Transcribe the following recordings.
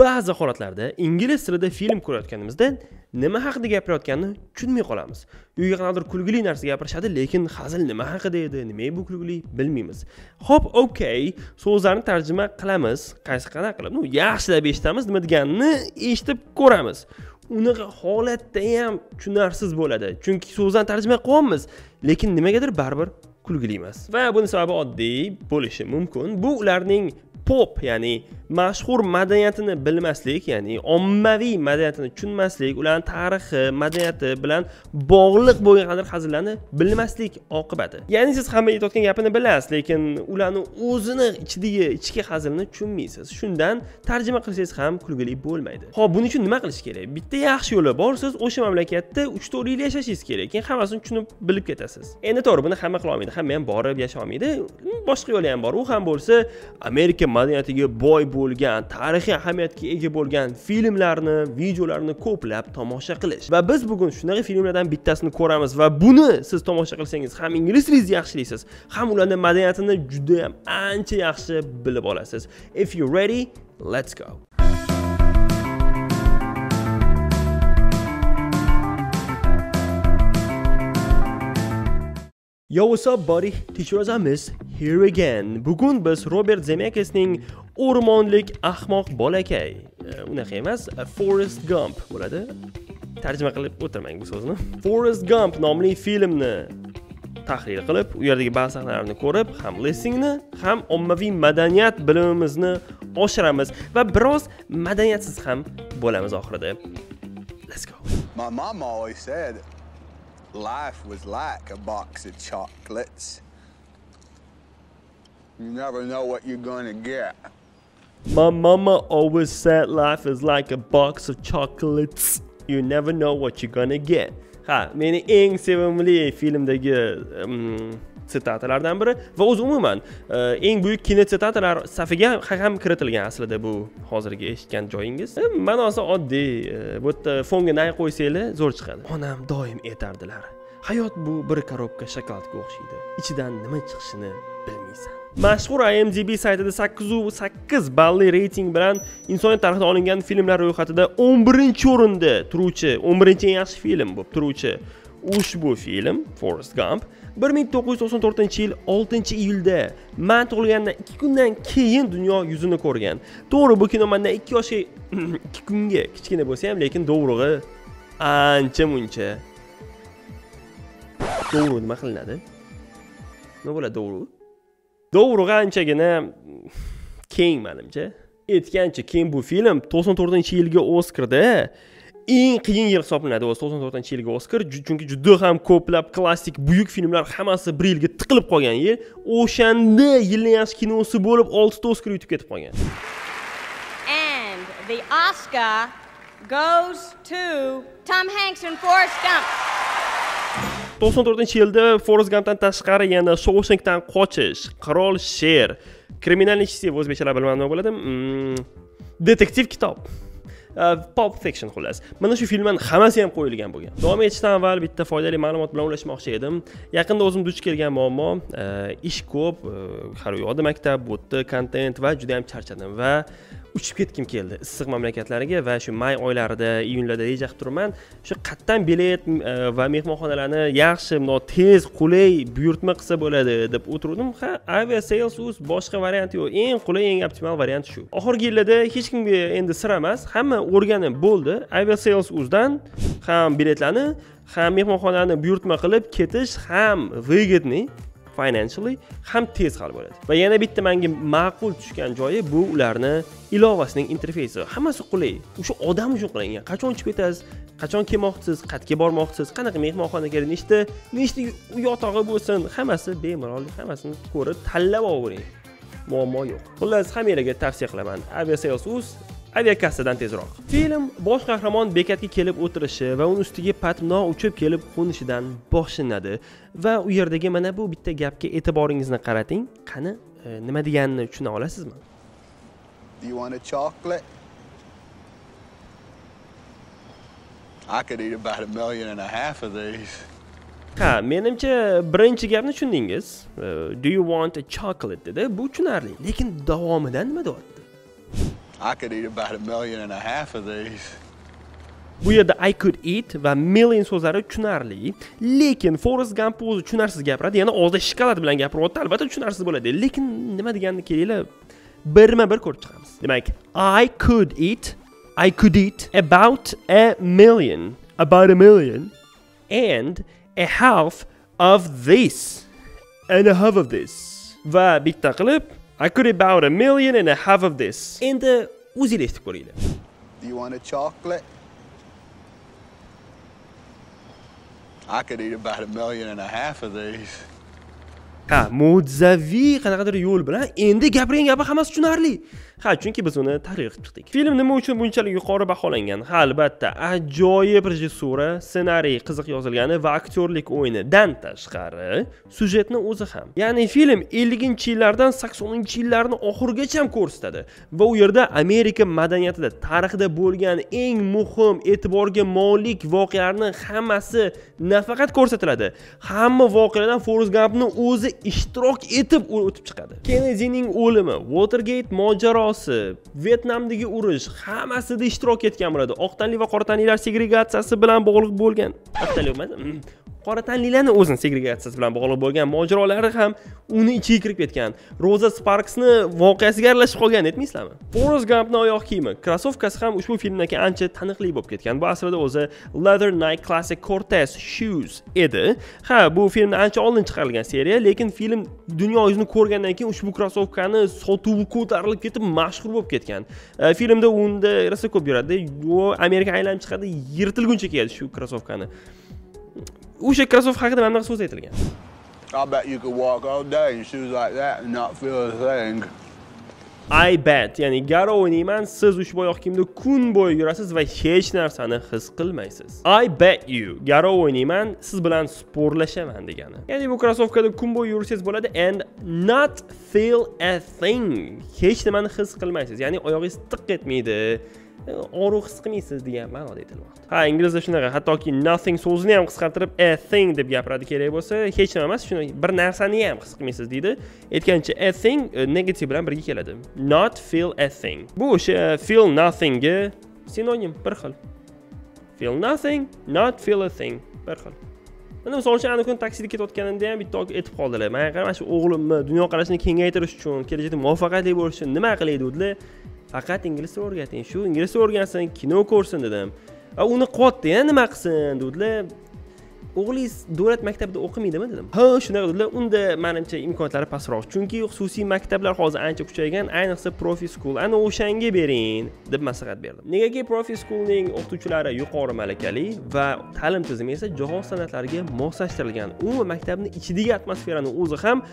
ba'zi holatlarda ingliz tilida film ko'rayotganimizda nima haqida gapirayotganini tushunmay qolamiz. Uyga qanaqadir kulgili narsa gapirishadi lekin hazil nima haqida edi nima bu kulgili bilmaymiz. Ho'p okey so'zlarni tarjima qilamiz. Qaysi qanaqa qilib? Ну yaxshilab eshitamiz nima deganini eshitib ko'ramiz. Unaqa holatda ham tushunarsiz bo'ladi chunki so'zdan tarjima qilyapmiz lekin nimagadir baribir kulgili emas. Va buni sababi oddiy bo'lishi mumkin. Bu ularning pop ya'ni mashhur madaniyatini bilmaslik ya'ni ommaviy madaniyatini tushunmaslik ularni tarixi madaniyati bilan bog'liq bo'lgan qanaqadir hazillarni bilmaslik oqibati. Ya'ni siz hamma aytayotgan gapini bilasiz lekin ularni o'zini ichidagi ichki hazilni tushunmaysiz. Shundan tarjima qilsangiz ham kulgili bo'lmaydi. Ho'p buning uchun nima qilish kerak? Bitta yaxshi yo'li bor siz o'sha mamlakatda uch to'rt yil yashashingiz kerak keyin hammasini tushunib bilib ketasiz. Endi to'g'ri buni hamma qila olmaydi hamma ham borib yasha olmaydi boshqa yo'li ham bor u ham bo'lsa amerika madaniyatiga boy bo'lgan tarixiy ahamiyatga ega bo'lgan filmlarni videolarni ko'plab tomosha qilish. Va biz bugun shunaqa filmlardan bittasini ko'ramiz va buni siz tomosha qilsangiz ham ingliz tilingizni yaxshilaysiz ham ularni madaniyatini juda ham ancha yaxshi bilib olasiz. If you ready let's go. Yo, what's up, buddy? Teacher Azamiz here again. Bugun biz Robert Zemeckisning O'rmonlik ahmoq bolakay. E, unaqa emas, e, Forrest Gump bo'ladi. Tarjima qilib o'tirmang bu so'zni. Forrest Gump nomli filmni tahlil qilib, u yerdagi ba'zi sahnalarni ko'rib, ham lessingni, ham ommaviy madaniyat bilimimizni oshiramiz va biroz madaniyatsiz ham bo'lamiz oxirida. Let's go. My mom always said life was like a box of chocolates. You never know what you're gonna get. My mama always said life is like a box of chocolates. You never know what you're gonna get. Ha, meni eng sevimli filmdagi um, sitatalardan biri va o'zi umuman e, eng buyuk kinotitatalar safiga ham kiritilgan aslida bu hozirgi eshitgan joyingiz. E, Ma'nosi oddiy e, bu yerda fonga nay qo'ysanglar zo'r chiqadi. Onam doim aytardilar hayot bu bir korobka shokoladga o'xshaydi ichidan nima chiqishini bilmaysan. Mashhur imdb saytida 8.8 balli reyting bilan insoniyat tarixida olingan filmlar ro'yxatida 11 o'rinda turuvchi 11 eng yaxshi film bo'lib turuvchi ushbu film Forrest Gump 1994 yil 6 iyulda man tug'ilgandan 2 kundan keyin dunyo yuzini ko'rgan. To'g'ri, bu kino mendan 2 yoshga 2 kunga kichkina bo'lsa ham, lekin dovrug'i ancha muncha. Dovrug' nima qilinadi? Nima bo'ladi dovrug'? Dovrug'i anchagina keng menimcha. Aytgancha keyin bu film 94-yilgi Oscarda eng qiyin yil hisoblanadi o'zi 94 yilgi Oscar. Ju- chunki juda ham ko'plab klassik buyuk filmlar hammasi bir yilga tiqilib qolgan yil. O'shanda yilning yaxshi kinosi bo'lib 6 ta Oscar yutib ketib qolgan. And the Oscar goes to Tom Hanks and Forrest Gump. 94 yilda Forrest Gumpdan tashqari yana Shawshankdan qochish Qirol sher kriminalniy чтиво o'zbekchalar bilmadim nima bo'ladi. Mm, detektiv kitob pop Fiction xullas. Mana shu filmdan hammasi ham qo'yilgan bo'lgan. Davom etishdan avval bitta foydali ma'lumot bilan ulashmoqchi edim. Yaqinda o'zim duch kelgan muammo, e, ish ko'p, e, har u yoqda maktab, bu yerda kontent va juda ham charchadim va uchib ketgim keldi issiq mamlakatlarga va shu may oylarida, iyunlarda reja qilib turibman. Shu qayerdan bilet e, va mehmonxonalarni yaxshi, bundoq tez, qulay buyurtma qilsa bo'ladi deb o'tirdim. Ha, aviasales uz boshqa variant yo'q. Eng qulay, eng optimal variant shu. Oxirgi yillarda hech kimga endi sir emas, hamma o'rganib bo'ldi. aviasales uzdan ham biletlarni, ham mehmonxonani buyurtma qilib ketish ham выгодный financially ham tez hal bo'ladi. Va yana bitta menga ma'qul tushgan joyi bu ularni ilovasining interfeysi. Hammasi qulay. O'sha odam uchun qilingan. Qachon uchib ketasiz, qachon kelmoqchisiz, qayerga bormoqchisiz, qanaqa mehmonxonaga nechta, nechta yotog'i bo'lsin, hammasi bemalol, hammasini ko'rib tanlab olavering. muammo yo'q. Xullas, hammanglarga tavsiya qilaman. Aviasales.uz aviakassadan tezroq. Film bosh qahramon bekatga kelib o'tirishi va uni ustiga patmno uchib kelib qo'nishidan boshlanadi va u yerdagi mana bu bitta gapga e'tiboringizni qarating. Qani, e, nima deganini tushuna olasizmi? Do you want a chocolate? I could eat about a million and a half of these. Ha, menimcha birinchi gapni tushundingiz. E, Do you want a chocolate dedi. Bu tushunarli, lekin davomidan nima deyapti? I could eat about a million and a half of these. bu yerda i could eat va million so'zlari tushunarli lekin forest gamp o'zi tushunarsiz gapiradi yana og'zida shokolad bilan gapiryapti albatta tushunarsiz bo'ladi lekin nima deganini kelinglar birma bir ko'rib chiqamiz demak i could eat i could eat about a million about a million and a half of this and a half of this va bitta qilib i could about a million and a half of this endi eshitib ko'ringlar Do you want a chocolate? I could eat about a million and a half of these. ha mo'jizaviy qanaqadir yo'l bilan endi gapirgan gapi hammasi tushunarli ha chunki biz uni targ'ib qilib chiqdik film nima uchun bunchalik yuqori baholangan? Ha albatta. Ajoyib rejissura ssenariy qiziq yozilgani va aktyorlik o'yinidan tashqari syujetni o'zi ham. Ya'ni film 50 yillardan 80 yillarni oxirigacha ko'rsatadi va u yerda amerika madaniyatida tarixida bo'lgan eng muhim e'tiborga molik voqealarni hammasi nafaqat ko'rsatiladi. Hamma voqealardan forrest gampni o'zi ishtirok etib o'tib chiqadi. Kennedining o'limi watergate mojarosi vyetnamdagi urush hammasida ishtirok etgan bo'ladi. Oq tanli va qora tanlilar segregatsiyasi bilan bog'liq bo'lgan. Oq tanli emas mm. qora tanlilarni o'zini segregatsiyasi bilan bog'liq bo'lgan mojarolari ham uni ichiga kirib ketgan. Roza sparksni voqeasiga aralashib qolgan aytmaysizlarmi? Forest gampni oyoq kiyimi. Krossovkasi ham ushbu filmdan keyin ancha taniqli bo'lib ketgan. Bu aslida o'zi leather nike classic cortez shoes edi. Ha bu filmdan ancha oldin chiqarilgan seriya lekin film dunyo yuzini ko'rgandan keyin ushbu krossovkani sotuvi ko'tarilib ketib mashhur bo'lib ketgan. E, filmda unda rosa ko'p yuradi. Amerika aylanib chiqadi yirtilguncha kiyadi shu krossovkani. O'sha krossovka haqida mana bunaqa so'z aytilgan. I bet you could walk all day in shoes like that and not feel a thing. I bet ya'ni garo o'ynayman siz ushbu oyoq kiyimda kun bo'yi yurasiz va hech narsani his qilmaysiz. I bet you garo o'ynayman siz bilan sporlashaman degani. Ya'ni bu krossovkada kun bo'yi yursangiz bo'ladi and not feel a thing hech nimani his qilmaysiz. Ya'ni oyog'ingiz tiq etmaydi. Og'riq his qilmaysiz degan ma'noda aytilmoqda ha inglizda shunaqa hattoki nothing so'zini ham qisqartirib a thing deb gapiradi kerak bo'lsa hech nima emas shuni bir narsani ham his qilmaysiz deydi. Aytgancha a thing e, negativ bilan birga keladi. Not feel a thing. Bu o'sha e, feel nothingga sinonim bir xil. Feel nothing not feel a thing bir xil. Mana misol uchun ana kuni taksida ketayotganimda ham bitta aytib qoldilar. Manga qara mana shu o'g'limni dunyoqarashini kengaytirish uchun kelajakda muvaffaqiyatli bo'lish uchun nima qilay degdilar faqat ingliz tilini o'rgating. Shu ingliz tilini o'rgansin kino ko'rsin dedim. Va uni qilyapti yana nima qilsin? Degdilar o'g'lingiz davlat maktabida o'qimaydimi dedim. Ha shunaqa dedilar. Unda manimcha imkoniyatlari pastroq. Chunki xususiy maktablar hozir ancha kuchaygan ayniqsa profi school. Ana o'shanga bering deb maslahat berdim. Negaki profi schoolning o'qituvchilari yuqori malakali va ta'lim tizimi esa jahon standartlariga moslashtirilgan. Umuman maktabni ichidagi atmosferani o'zi ham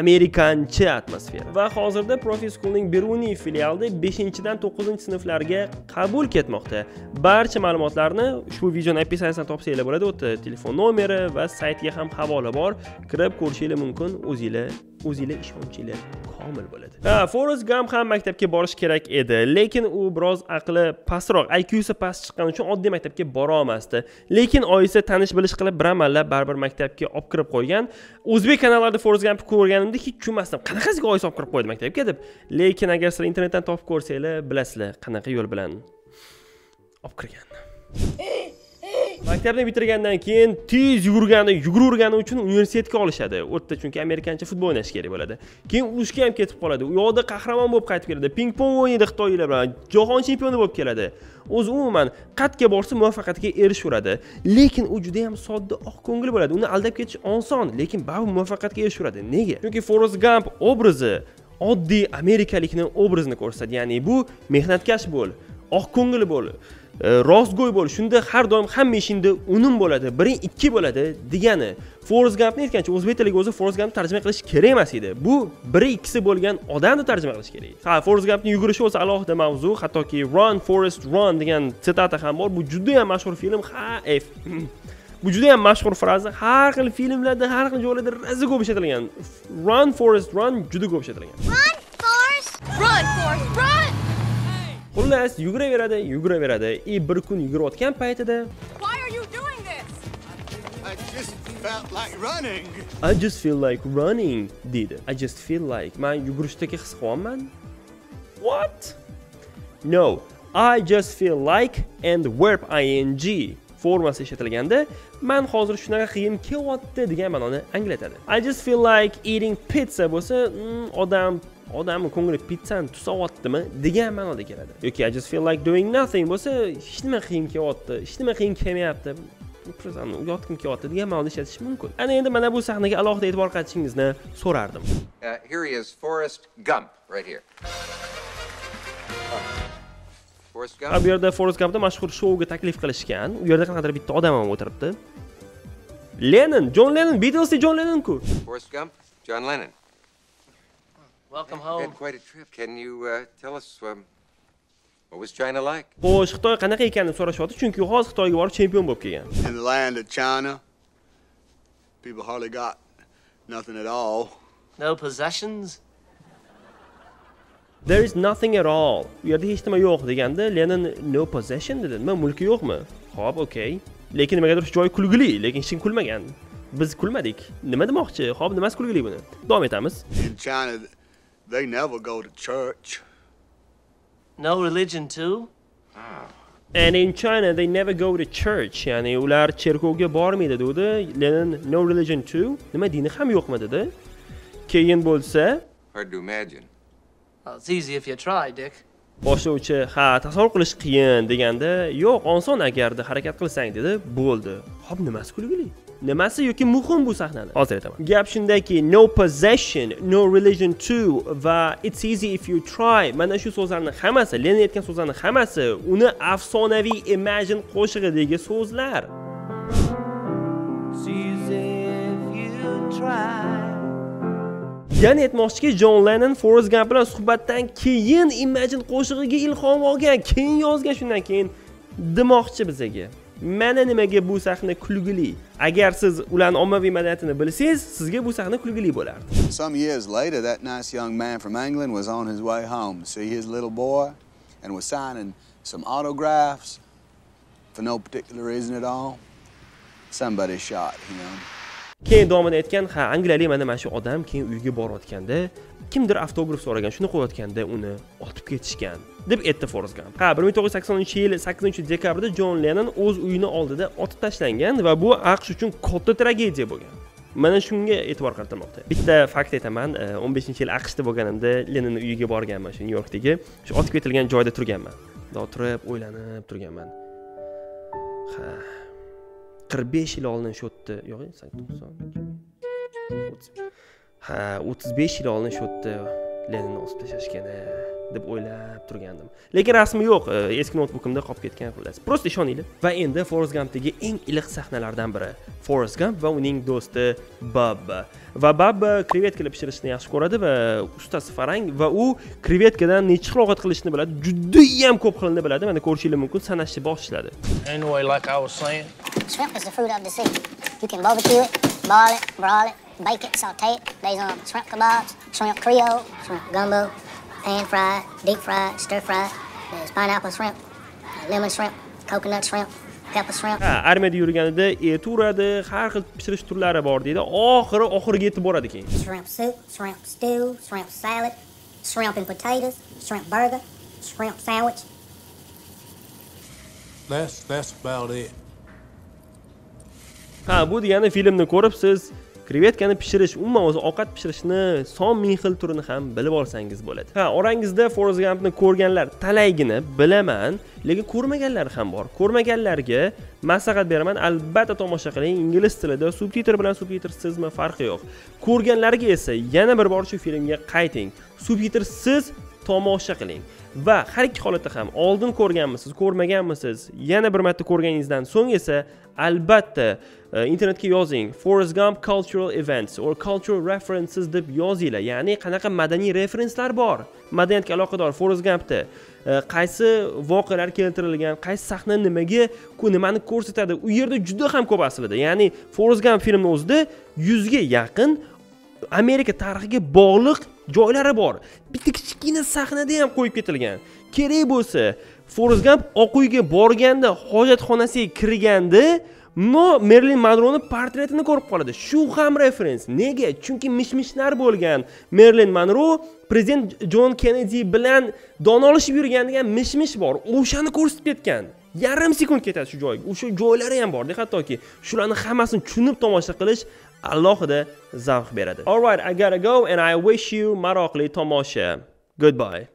amerikancha atmosfera. Va hozirda profi schoolning beruniy filialida 5-dan 9 sinflarga qabul ketmoqda. Barcha ma'lumotlarni ushbu videoni описаниясidan topsanglar bo'ladi. U yerda telefon nomeri va saytga ham havola bor. Kirib ko'rishinglar mumkin. O'zinglar o'zinglar ishonchinglar komil bo'ladi. Ha forest gam ham maktabga borish kerak edi. Lekin u biroz aqli pastroq IQsi past chiqqani uchun oddiy maktabga bora olmasdi. Lekin oyisi tanish bilish qilib bir amallab baribir maktabga olib kirib qo'ygan. O'zbek kanallarida forest gamni ko'rganimda hech tushunmasdim. Qanaqasiga oyisi olib kirib qo'ydi maktabga deb. Lekin agar sizlar internetdan topib ko'rsanglar bilasizlar qanaqa yo'l bilan olib kirgan maktabni bitirgandan keyin tez yugurgani yuguravergani uchun universitetga olishadi. U yerda chunki amerikancha futbol o'ynash kerak bo'ladi. Keyin urushga ham ketib qoladi. U yoqda qahramon bo'lib qaytib keladi. Ping pong o'ynaydi xitoylar bilan. Jahon chempioni bo'lib keladi. O'zi umuman qayerga borsa muvaffaqiyatga erishaveradi lekin u juda yam sodda oqko'ngil bo'ladi. Uni aldab ketish oson lekin baribir muvaffaqiyatga erishaveradi nega? Chunki forest gamp obrazi oddiy amerikalikni obrazini ko'rsatadi ya'ni bu mehnatkash bo'l oqko'ngil bo'l. E, rostgo'y bo'l shunda har doim hamma ishingda unum bo'ladi biring ikki bo'ladi degani forest gampni aytgancha o'zbek tiliga o'zi forest gampni tarjima qilish kerak emas edi. Bu biri ikkisi bo'lgan odamni tarjima qilish kerak. Edi ha forest gampni yugurishi o'zi alohida mavzu hattoki run forest run degan sitata ham bor. Bu judayam mashhur film ha ef bu juda yam mashhur fraza. Har xil filmlarda har xil joylarda razi ko'p ishlatilgan. Run forest run juda ko'p ishlatilgan. Run, Forrest! Run, Forrest, run! Xullas yuguraveradi yuguraveradi. И bir kun yugurayotgan paytida Why are you doing this? I just felt like running. I just feel like running deydi I just feel like. Man yugurishdagi his qilyapman. What? No. I just feel like and verb ing formasi ishlatilganda man hozir shunaqa qiyim kelyapti degan ma'noni anglatadi. I just feel like eating pizza bo'lsa "Mm, odam odamni ko'ngli pizzani tusyaptimi degan ma'noda keladi yoki i just feel like doing nothing bo'lsa hech nima qiyin kelyapti hech nima qiyin kelmayapti yotgim kelyapti degan ma'noda ishlatish mumkin ana endi mana bu sahnaga alohida e'tibor qaratishingizni so'rardim Uh, here he is, Forrest Gump, right here. Forrest Ha, Gump? bu yerda Forrest Gumpni mashhur shouga taklif qilishgan. U yerda qanaqadir bitta odam ham o'tiribdi. Lennon, Jon Lennon, Beatlesni Jon Lennon-ku. Forrest Gump? John Lennon. Welcome Had home. quite a trip. Can you uh, tell us um, what was China like? Xo'sh, Xitoy qanaqa ekanini so'rashyapti, chunki hozir Xitoyga borib chempion bo'lib kelgan. In the land of China, people hardly got nothing at all. No possessions? There is nothing at all. U yerda hech nima yo'q deganda Lennon no possession dedi. Nima mulki yo'qmi? Xo'p, okay. Lekin nimagadir shu joy kulgili, lekin hech kim kulmagan. Biz kulmadik. Nima demoqchi? Xo'p, nimasi kulgili buni? Davom etamiz. In China, they never go to church. No religion too? And in China they never go to church. Ya'ni ular cherkovga bormaydi dedi. Lenin no religion too. Nima dini ham yo'qmi dedi. Keyin bo'lsa Hard to imagine. Well, it's easy if you try, Dick. boshlovchi ha tasavvur qilish qiyin deganda yo'q oson agarda harakat qilsang dedi bo'ldi hop nimasi kulgili nimasi yoki muhim bu sahnani? Hozir aytaman. Gap shundaki no possession no religion too va it's easy if you try. Mana shu so'zlarni hammasi lenin aytgan so'zlarni hammasi uni afsonaviy imagine qo'shig'idagi so'zlar. Ya'ni aytmoqchiki jon lennon forrest gamp bilan suhbatdan keyin imagine qo'shig'iga ilhom olgan keyin yozgan shundan keyin demoqchi bizaga mana nimaga bu sahna kulgili agar siz ularni ommaviy madaniyatini bilsangiz sizga bu sahna kulgili bo'lardi Some years later, that nice young man from England was on his way home to see his little boy and was signing some autographs for no particular reason at all. Somebody shot him. keyin davomida aytgan ha angliyalik mana mana shu odam keyin uyiga borayotganda kimdir avtograf so'ragan shuni qo'yayotganda uni otib ketishgan deb aytdi forrest gamp ha 1980 yil 8 dekabrda jon lennon o'z uyini oldida otib tashlangan va bu aqsh uchun katta tragediya bo'lgan. Mana shunga e'tibor qaratilmoqda. Bitta fakt aytaman e, o'n beshinchi yil aqshda bo'lganimda lennonni uyiga borganman shu nyu yorkdagi. Shu otib ketilgan joyda turganman. O'tirib turib o'ylanib turganman. Ha 45 yil oldin shu yerda yo'q e, 90 ha 35 yil oldin shu yerda lennonni osib tashlashgan deb o'ylab turgandim. Lekin rasmi yo'q e, eski notebookimda qolib ketgan xullas. Просто ishoninglar. Va endi forrest gampdagi eng iliq sahnalardan biri. Forrest gamp va uning do'sti bab va bab krevetkalar pishirishni yaxshi ko'radi va ustasi farang va u krevetkadan necha xil ovqat qilishni biladi judayam ko'p xilni biladi. Mana ko'rishingiz mumkin sanashni boshladi Anyway, like I was saying, Shrimp is the fruit of the sea. You can barbecue it, boil it, broil it, bake it, saute it. There's um, shrimp kebabs, shrimp creole, shrimp gumbo, pan fried, deep fried, stir fried. There's pineapple shrimp, lemon shrimp, coconut shrimp, pepper shrimp. ha armiyada yurganida eti uradi har xil pishirish turlari bor deydi oxiri oxiriga yetib boradi keyin Shrimp soup, shrimp stew, shrimp salad, shrimp and potatoes, shrimp burger, shrimp sandwich. That's that's about it. ha bu degani filmni ko'rib siz krevetkani pishirish umuman o'zi ovqat pishirishni son ming xil turini ham bilib olsangiz bo'ladi. Ha orangizda forrest gampni ko'rganlar talaygina bilaman lekin ko'rmaganlar ham bor. Ko'rmaganlarga maslahat beraman. Albatta tomosha qiling ingliz tilida subtitr bilan subtitrsizmi farqi yo'q. Ko'rganlarga esa yana bir bor shu filmga qayting. Subtitrsiz tomosha qiling. Va har ikki holatda ham oldin ko'rganmisiz ko'rmaganmisiz? Yana bir marta ko'rganingizdan so'ng esa albatta e, internetga yozing forest Gump cultural events or cultural references deb yozinglar. Ya'ni qanaqa madaniy referenslar bor? Madaniyatga aloqador forest Gumpda. E, qaysi voqealar keltirilgan qaysi sahna nimaga nimani ko'rsatadi? U yerda juda ham ko'p aslida. Ya'ni forest Gump filmni o'zida yuzga yaqin amerika tarixiga bog'liq joylari bor. Bitta kichkina sahnada ham qo'yib ketilgan. Kerak bo'lsa forrest gamp oq uyga borganda hojatxonasiga kirganda no merlin monroni portretini ko'rib qoladi. Shu ham referens nega? Chunki mish mishlar bo'lgan merlin monro prezident jon kennedi bilan donolashib yurgan degan mish mish bor. O'shani ko'rsatib ketgan. Yarim sekund ketadi shu joyga o'sha joylari ham borda hattoki shularni hammasini tushunib tomosha qilish alohida zavq beradi. All right i gotta go and i wish you maroqli tomosha. Goodbye.